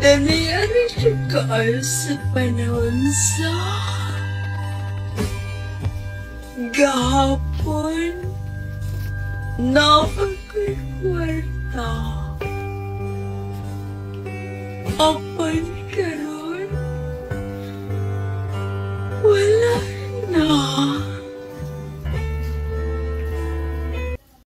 Then the energy goes when I'm. Gapon. Napagkikwarta. Open